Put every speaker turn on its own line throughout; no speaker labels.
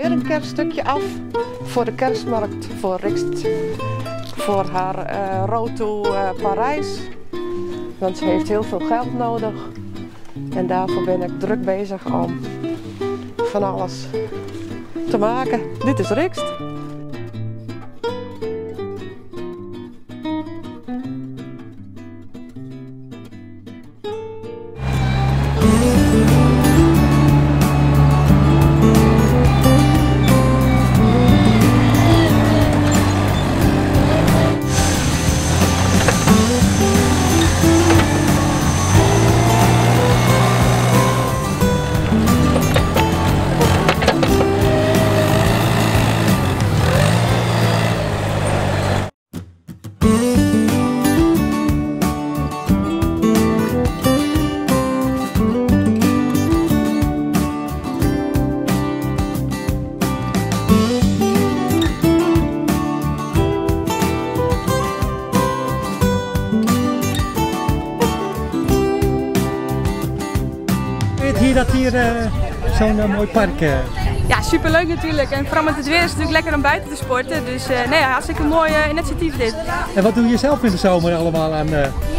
Weer een kerststukje af voor de kerstmarkt voor Rikst. Voor haar uh, road to uh, Parijs. Want ze heeft heel veel geld nodig. En daarvoor ben ik druk bezig om van alles te maken. Dit is Rikst.
Hier dat hier uh, zo'n uh, mooi park uh...
Ja, superleuk natuurlijk. En vooral met het weer is het natuurlijk lekker om buiten te sporten. Dus nee, hartstikke mooi initiatief dit.
En wat doe je zelf in de zomer allemaal aan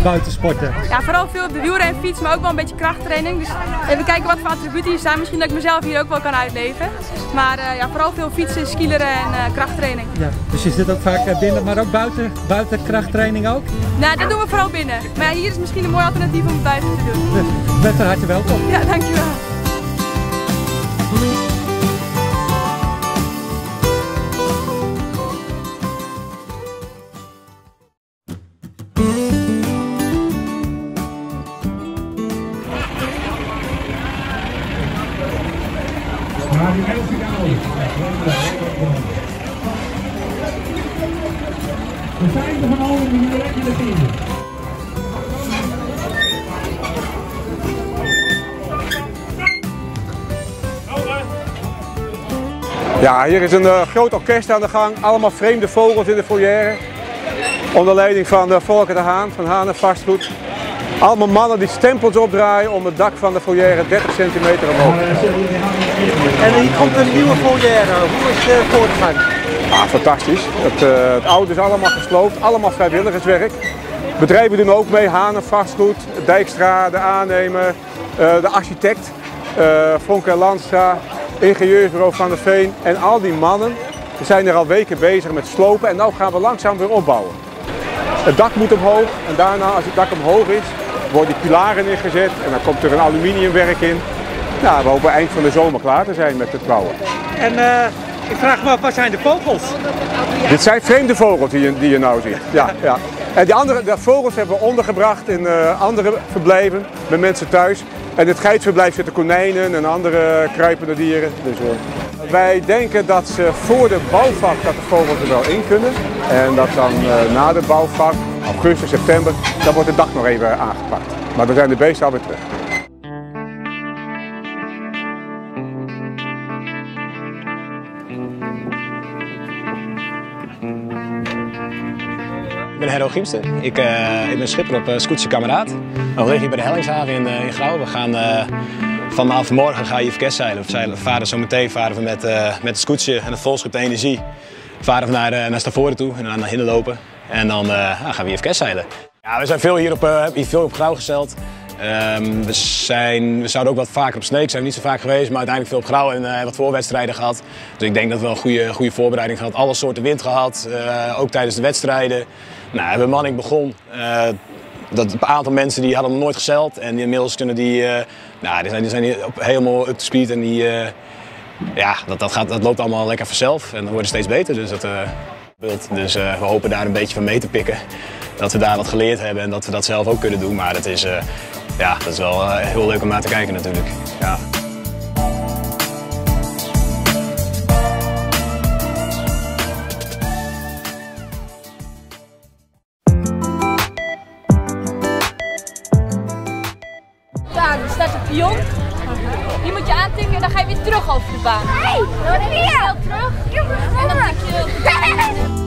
buitensporten?
Ja, vooral veel op de wielrenfiets, maar ook wel een beetje krachttraining. Dus even kijken wat voor attributen hier staan. Misschien dat ik mezelf hier ook wel kan uitleven. Maar ja, vooral veel fietsen, skileren en krachttraining.
Ja, dus je zit ook vaak binnen, maar ook buiten, buiten krachttraining ook?
Nou, dat doen we vooral binnen. Maar hier is misschien een mooi alternatief om het buiten te doen.
Dus, bent van harte welkom.
Ja, dankjewel.
We zijn er van alle in de lekkere team.
Ja, hier is een uh, groot orkest aan de gang. Allemaal vreemde vogels in de foyer. Onder leiding van uh, Volker de Haan van Haan Vastgoed. Allemaal mannen die stempels opdraaien om het dak van de foyer 30 centimeter omhoog.
En hier komt een nieuwe foyer. Hoe is de voortgang?
Ah, fantastisch. Het, uh, het oude is allemaal gesloopt, allemaal vrijwilligerswerk. Bedrijven doen ook mee, Hanen Vastgoed, Dijkstra, de aannemer, uh, de architect, uh, Landstra, ingenieursbureau Van der Veen en al die mannen zijn er al weken bezig met slopen en nu gaan we langzaam weer opbouwen. Het dak moet omhoog en daarna als het dak omhoog is worden pilaren ingezet en dan komt er een aluminiumwerk in. Nou, we hopen eind van de zomer klaar te zijn met het bouwen.
En uh, ik vraag me af, wat zijn de vogels?
Dit zijn vreemde vogels die je, die je nou ziet. Ja, ja. En die andere de vogels hebben we ondergebracht in uh, andere verblijven met mensen thuis. En in het geitverblijf zitten konijnen en andere kruipende dieren. Dus, uh, wij denken dat ze voor de bouwvak dat de vogels er wel in kunnen. En dat dan na de bouwvak, augustus, september, dan wordt het dak nog even aangepakt. Maar dan zijn de beesten alweer terug.
Ik ben Herro Giemsten. Ik, uh, ik ben schipper op uh, Kameraad. We liggen hier bij de Hellingshaven in, uh, in. We gaan vanaf morgen ga je zeilen. We varen zo meteen varen we met, met het scootje en het volschip de energie. Varen we naar, naar Stavoren toe en dan naar Hinden lopen. En dan gaan we IFKS zeilen. Ja, we zijn veel hier op, hier veel op Grauw gesteld. Um, we, zijn, we zouden ook wat vaker op Sneek zijn, niet zo vaak geweest, maar uiteindelijk veel op Grauw en uh, wat voorwedstrijden gehad. Dus ik denk dat we een goede, goede voorbereiding gehad. Alle soorten wind gehad, ook tijdens de wedstrijden. Nou, bemanning begon. Uh, dat een aantal mensen die hadden nog nooit gezeild en inmiddels kunnen die, nou, die zijn, die zijn op, helemaal up to speed en die, ja, dat, dat, gaat, dat loopt allemaal lekker vanzelf en dan wordt steeds beter. Dus, dat, dus we hopen daar een beetje van mee te pikken. Dat we daar wat geleerd hebben en dat we dat zelf ook kunnen doen. Maar dat is, ja, dat is wel uh, heel leuk om naar te kijken natuurlijk. Ja.
Dan ga je weer terug over de baan.
Nee,
dan weer snel terug. En dan tik je...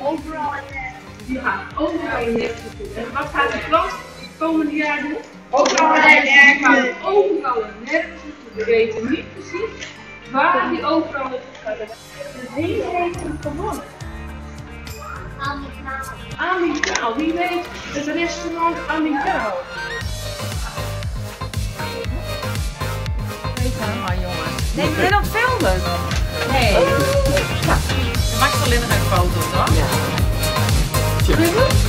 Overal die gaat overal in het En wat gaat de klas de komende jaar doen? Overal. Die gaat overal naartoe. We weten niet precies waar die overal naartoe gaat. En wie heeft hem gewonnen? Amicaal. Wie weet het restaurant Amicaal?
Nee, ik ben aan het filmen. Nee. Alleen nog een foto, toch? Ja.